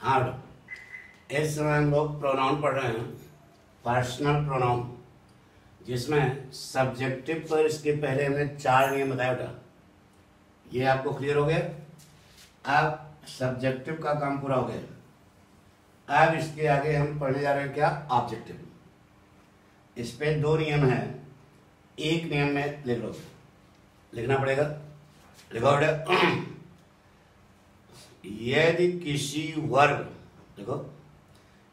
हाँ इस समय हम लोग प्रोनाउन पढ़ रहे हैं पर्सनल प्रोनाउन जिसमें सब्जेक्टिव पर इसके पहले हमने चार नियम बताया बेटा ये आपको क्लियर हो गया? अब सब्जेक्टिव का काम पूरा हो गया। अब इसके आगे हम पढ़ने जा रहे हैं क्या? ऑब्जेक्टिव इस पर दो नियम हैं। एक नियम में लिख लो। लिखना पड़ेगा? लिखो बेटा यदि किसी वर्ग, देखो,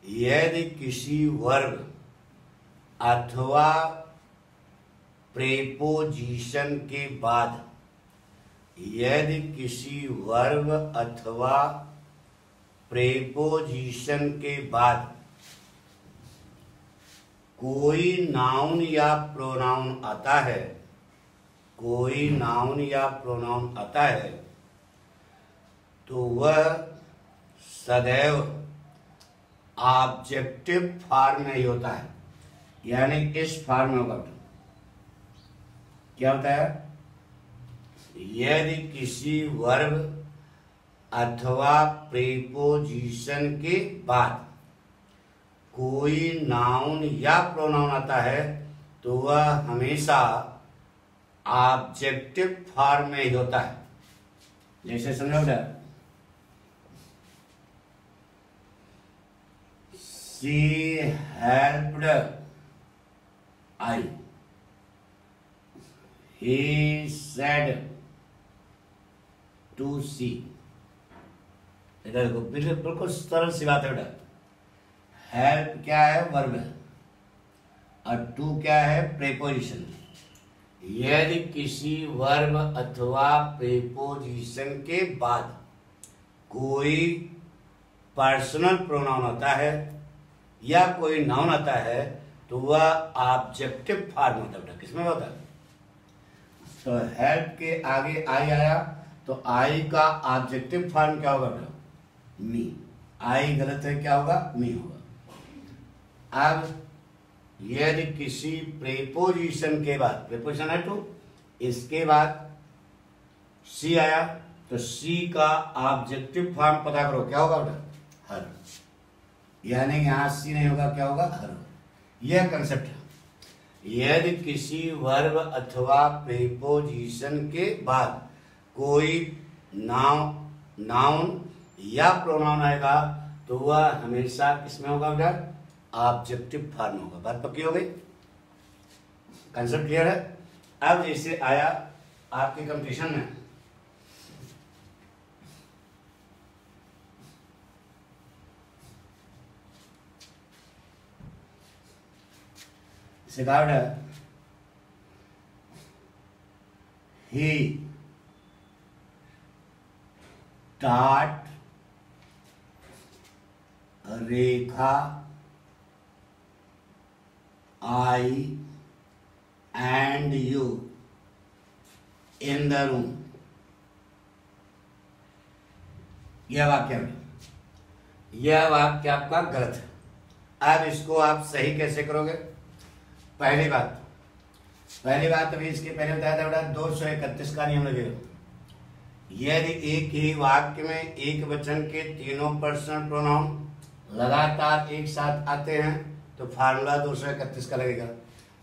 यदि किसी वर्ग अथवा प्रेपोजिशन के बाद यदि किसी वर्ग अथवा प्रेपोजिशन के बाद कोई नाउन या प्रोनाउन आता है, कोई नाउन या प्रोनाउन आता है तो वह सदैव ऑब्जेक्टिव फॉर्म में ही होता है। यानी इस फॉर्म में होगा क्या होता है? यदि किसी वर्ब अथवा प्रीपोजिशन के बाद कोई नाउन या प्रोनाउन आता है तो वह हमेशा ऑब्जेक्टिव फॉर्म में ही होता है। जैसे समझो बेटा she helped I he said to see देखो, बिल्कुल सरल सी बात है बेटा। हेल्प क्या है? वर्ब है। और टू क्या है? प्रेपोजिशन यदि किसी वर्ब अथवा प्रेपोजिशन के बाद कोई पर्सनल प्रोनाउन आता है या कोई नाउन आता है तो वह ऑब्जेक्टिव फॉर्म होता है किसमें होता है? तो हेल्प के आगे आई आया तो आई का ऑब्जेक्टिव फॉर्म क्या होगा बेटा? मी आई गलत है क्या होगा? मी होगा। अब यदि किसी प्रेपोजिशन के बाद प्रेपोजिशन है टू इसके बाद सी आया तो सी का ऑब्जेक्टिव फॉर्म पता करो, क्या होगा बेटा? हर। यानी यहाँ सी नहीं होगा, क्या होगा? हर यह कंसेप्ट यदि किसी वर्ब अथवा प्रीपोजिशन के बाद कोई नाउन नाउन या प्रोनाउन आएगा तो वह हमेशा किसमें होगा बेटा ऑब्जेक्टिव फॉर्म होगा। बात पक्की हो गई? कंसेप्ट क्लियर है? अब जैसे आया आपके कंपटीशन में। Regarded he taught Rekha I and you in the room यह वाक्य में यह वाक्य आपका गलत है। अब इसको आप सही कैसे करोगे? पहली बात पहली बात अभी इसके पहले बताया था बेटा, दो सौ इकतीस का नियम लगेगा यदि एक ही वाक्य में एक वचन के तीनों पर्सनल प्रोनाउन लगातार एक साथ आते हैं तो फार्मूला दो सौ इकतीस का लगेगा।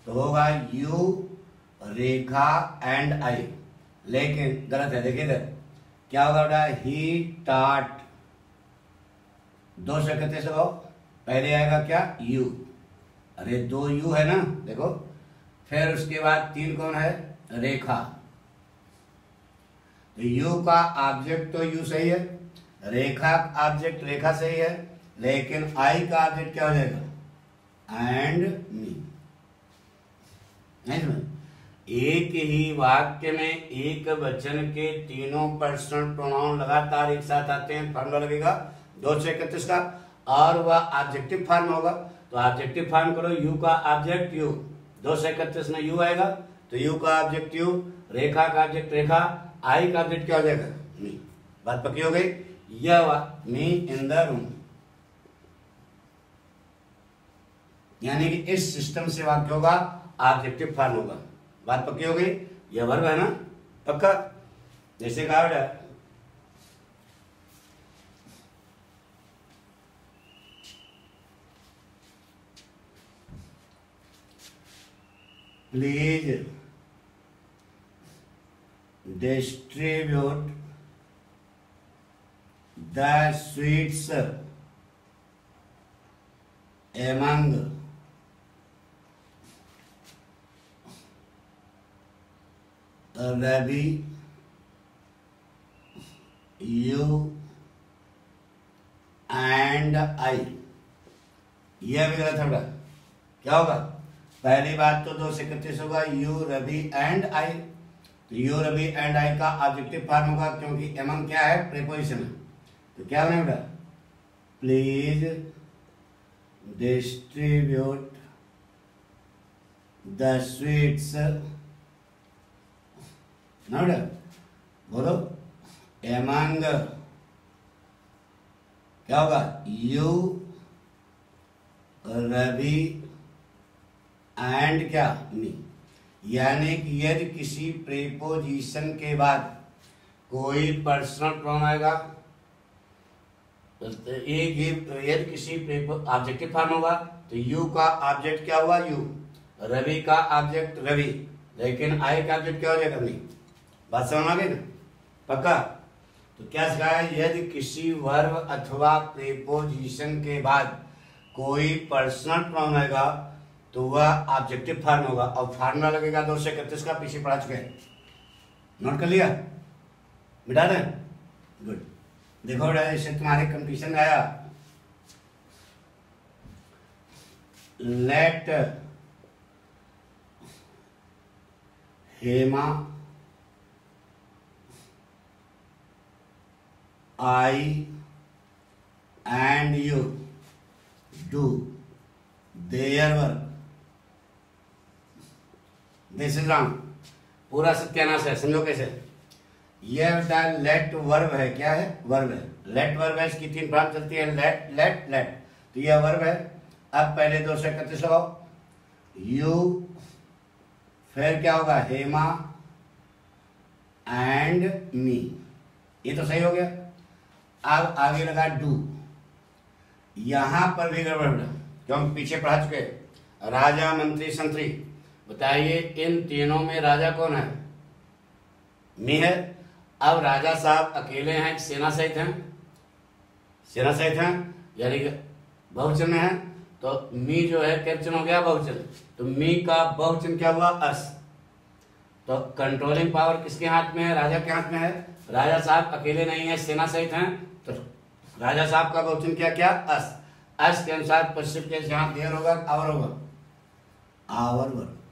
तो होगा यू रेखा एंड आई लेकिन गलत है, देखिए इधर। क्या होगा बेटा? ही टाट दो सौ इकतीस लगाओ। पहले आएगा क्या? यू अरे दो यू है ना, देखो। फिर उसके बाद तीन कौन है? रेखा। तो यू का ऑब्जेक्ट तो यू सही है, रेखा ऑब्जेक्ट रेखा सही है, लेकिन आई का ऑब्जेक्ट क्या हो जाएगा? एंड मी नहीं एक ही वाक्य में एक वचन के तीनों पर्सनल प्रोनाउन लगातार एक साथ आते हैं फॉर्मूला लगेगा, दो सौ इकतीस का, और वह ऑब्जेक्टिव फॉर्म होगा। तो ऑब्जेक्टिव फॉर्म करो यू का ऑब्जेक्ट यू दो सौ इकतीस में यू आएगा तो यू का ऑब्जेक्ट यू रेखा का ऑब्जेक्ट रेखा आई का ऑब्जेक्ट क्या हो जाएगा? मी बात पक्की हो गई? यह मी इन द रूम यानी कि इस सिस्टम से वाक्य होगा ऑब्जेक्टिव फॉर्म होगा। बात पक्की हो गई? यह वर्ग है ना? पक्का? जैसे कहा please distribute the sweets among Ravi you and I यह भी गलत होगा क्या होगा पहली बात तो दो से इकतीस होगा यू रवि एंड आई तो यू रवि एंड आई का ऑब्जेक्टिव फॉर्म होगा, क्योंकि एमंग क्या है? प्रीपोजिशन है। तो क्या बनेगा प्लीज़ डिस्ट्रीब्यूट द स्वीट्स ना बेटा? बोलो। एमंग क्या होगा? यू रवि एंड क्या? मी यानी कि यदि किसी प्रीपोजिशन के बाद कोई पर्सनल प्रोनाउन आएगा एक यदि किसी ऑब्जेक्टिव फॉर्म होगा तो यू का ऑब्जेक्ट क्या हुआ? यू रवि का ऑब्जेक्ट रवि. लेकिन आई का ऑब्जेक्ट क्या हो जाएगा? नहीं बात समझ आ गई ना? पक्का? तो क्या सिखाया यदि किसी वर्ब अथवा प्रीपोजिशन के बाद कोई पर्सनल प्रोनाउन आएगा तो वह ऑब्जेक्टिव फॉर्म होगा। और फार्मूला लगेगा दो सौ इकतीस का पीछे पढ़ा चुके नोट कर लिया? मिटा दें? गुड देखो बेटा जैसे तुम्हारे कंपटीशन आया। Let Hema I and you do their work. This is wrong. पूरा सत्यानाश है? समझो कैसे? यह बेटा लेट वर्ब है। क्या है? वर्ब है। लेट वर्ब है, इसकी तीन प्राप्त चलती है। लेट लेट लेट तो यह वर्ब है। अब पहले दो सौ इकतीस लगाओ यू फिर क्या होगा? हेमा एंड मी ये तो सही हो गया। अब आगे लगा डू यहाँ पर भी गड़बड़ क्योंकि पीछे पढ़ा चुके राजा, मंत्री, संतरी। बताइए इन तीनों में राजा कौन है? मी है। अब राजा साहब अकेले हैं सेना सहित हैं? सेना सहित हैं। यानी कि बहुवचन में है? तो मी जो है कैप्चन हो गया बहुवचन तो मी का बहुवचन क्या हुआ? अस। तो कंट्रोलिंग पावर किसके हाथ में है? राजा के हाथ में है। राजा साहब अकेले नहीं है सेना सहित हैं। तो राजा साहब का बहुचन क्या क्या? अस। अस के अनुसार पश्चिम के जहाँ देर होगा आवर होगा। आवर वर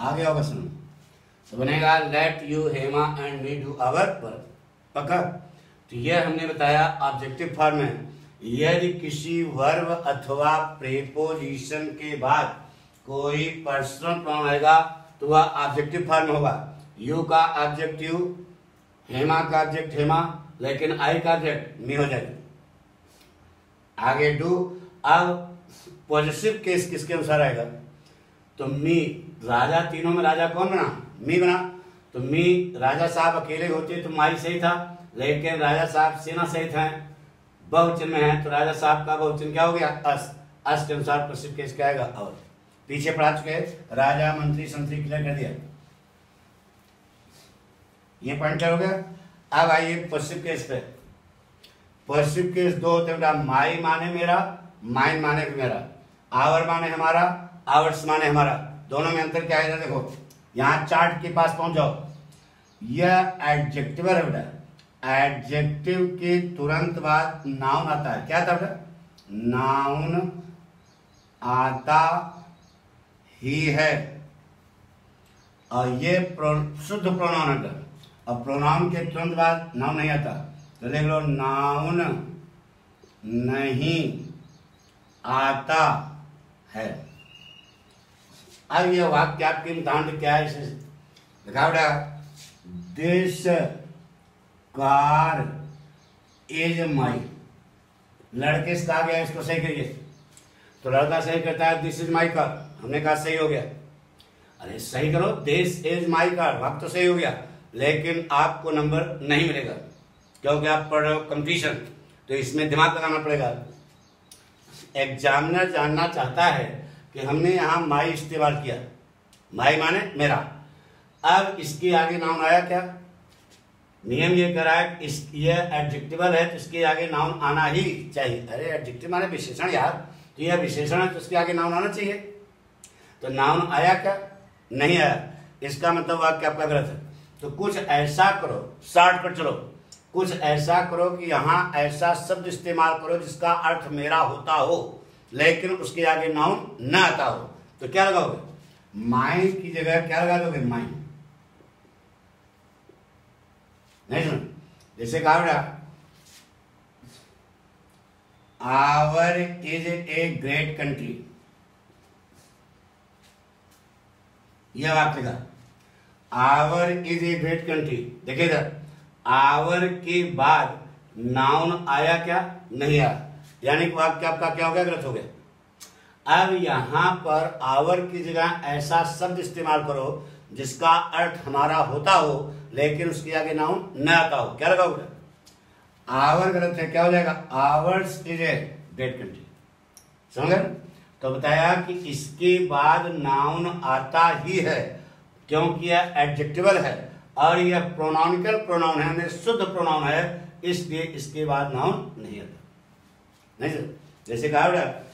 आगे होगा सुनो तो बनेगा let you Hema and me do our work पक्का? तो यह हमने बताया ऑब्जेक्टिव फॉर्म में यदि किसी वर्ब अथवा प्रेपोजिशन के बाद कोई पर्सनल प्रोनाउन आएगा तो वह ऑब्जेक्टिव फॉर्म होगा। यू का ऑब्जेक्टिव हेमा का ऑब्जेक्ट हेमा लेकिन आई का ऑब्जेक्ट मी हो जाएगा। आगे डू अब पॉजिटिव केस किसके अनुसार आएगा? तो मी राजा, तीनों में राजा कौन बना? मी बना। तो मी राजा साहब अकेले होते तो माई सही था, लेकिन राजा साहब सेना सहित हैं बहुवचन में है तो राजा साहब का बहुवचन क्या हो गया? अस। अस के अनुसार प्रसिद्ध केस क्या आएगा? और। पीछे पढ़ा चुके राजा, मंत्री, संतरी क्लियर कर दिया। ये पॉइंट क्या हो गया? अब आइए पश्चिम केस पे। पश्चिम केस दो होते माई माने मेरा, माइन माने मेरा। आवर माने हमारा। आवर्स माने हमारा। दोनों में अंतर क्या है देखो, यहाँ चार्ट के पास पहुँच जाओ। यह एडजेक्टिव है बेटा। एडजेक्टिव के तुरंत बाद नाउन आता है। क्या था बेटा? नाउन आता ही है। और ये शुद्ध प्रोनाउन है अब प्रोनाउन के तुरंत बाद नाउन नहीं आता। तो देख लो नाउन नहीं आता है। अब यह वाक्य आपके इम्तहान क्या है लिखा बेटा। This car is my. लड़के से कहा गया इसको सही करिए तो लड़का सही करता है, दिस इज़ माई कार। हमने कहा, सही हो गया। अरे, सही करो। This is my car. वाक्य तो सही हो गया। लेकिन आपको नंबर नहीं मिलेगा, क्योंकि आप पढ़ रहे हो कंपटीशन। तो इसमें दिमाग लगाना पड़ेगा। एग्जामिनर जानना चाहता है कि हमने यहाँ माई इस्तेमाल किया। माई माने मेरा। अब इसके आगे नाउन आया क्या? नियम ये कह रहा है इस, ये एडजेक्टिवल है तो इसके आगे नाउन आना ही चाहिए। अरे एडजेक्टिव माने विशेषण यार। तो यह विशेषण है तो इसके आगे नाउन आना चाहिए। तो नाउन आया क्या? नहीं आया। इसका मतलब वाक्य आपका गलत है। तो कुछ ऐसा करो शॉर्ट कर चलो। कुछ ऐसा करो कि यहाँ ऐसा शब्द इस्तेमाल करो जिसका अर्थ मेरा होता हो। लेकिन उसके आगे नाउन न आता हो तो क्या लगाओगे? माइंड की जगह क्या लगा दोगे? माइंड नहीं सुन। जैसे कहा बेटा, our is a great country. यह वाक्य का our is a great country. देखिए इधर, आवर के बाद नाउन आया क्या? नहीं आया। यानी कि वाक्य आपका क्या हो गया? गलत हो गया। अब यहाँ पर आवर की जगह ऐसा शब्द इस्तेमाल करो जिसका अर्थ हमारा होता हो, लेकिन उसके आगे नाउन न आता हो। क्या लगा लगाओगे आवर गलत है, क्या हो जाएगा? Ours is a great country. समझ तो बताया कि इसके बाद नाउन आता ही है, क्योंकि यह एडजेक्टिवल है और यह प्रोनाउनिकल प्रोनाउन है शुद्ध प्रोनाउन है, इसलिए इसके बाद नाउन नहीं आता। नहीं सर जैसे कहा बेटा।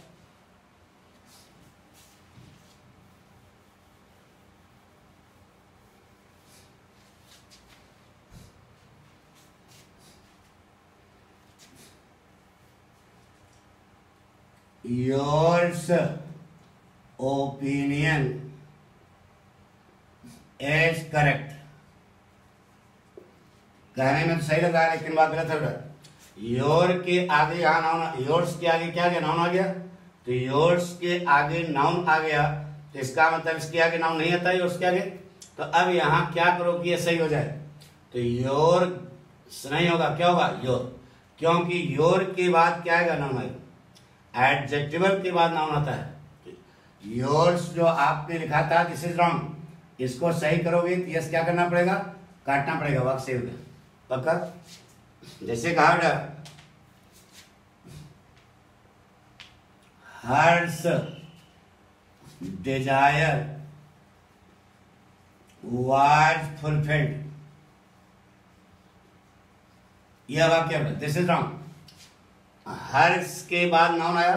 Yours opinion is correct. कहने में तो सही लग रहा है, लेकिन बात गलत है योर के आगे यहाँ नाउन योर्स के आगे क्या गया? नाउन आ गया? तो योर्स के आगे नाउन आ गया। तो इसका मतलब इसके आगे नाउन नहीं आता, योर्स के आगे। तो अब यहाँ क्या करो कि ये सही हो जाए? तो योर नहीं होगा। क्या होगा? योर। क्योंकि योर के बाद क्या आएगा नाउन आएगा एडजेक्टिवल के बाद नाउन आता है। योर्स जो आपने लिखा था दिस इज़ रॉन्ग इसको सही करोगे तो यस क्या करना पड़ेगा? काटना पड़ेगा। वाक से पक्का? जैसे कहा बेटा हर्ष डिज़ायर वाज फुलफिल्ड यह वाक्य दिस इज़ रॉन्ग हर्ष के बाद नाउन आया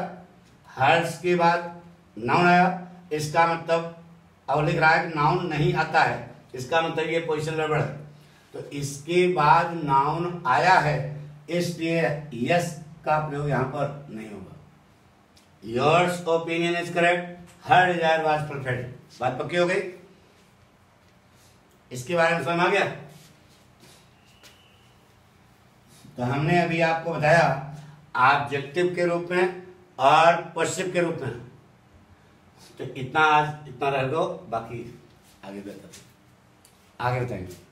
हर्ष के बाद नाउन आया, इसका मतलब अब लिख रहा है नाउन नहीं आता है। इसका मतलब ये पोजिशन गड़बड़ है। तो इसके बाद नाउन आया है, इसलिए यस का प्रयोग यहाँ पर नहीं होगा। Yours opinion is correct her desire was perfect बात पक्की हो गई? इसके बारे में समझ आ गया? तो हमने अभी आपको बताया ऑब्जेक्टिव के रूप में और पश्चिम के रूप में। तो इतना आज, इतना रह दो, बाकी आगे बेहतर आगे बताएँगे।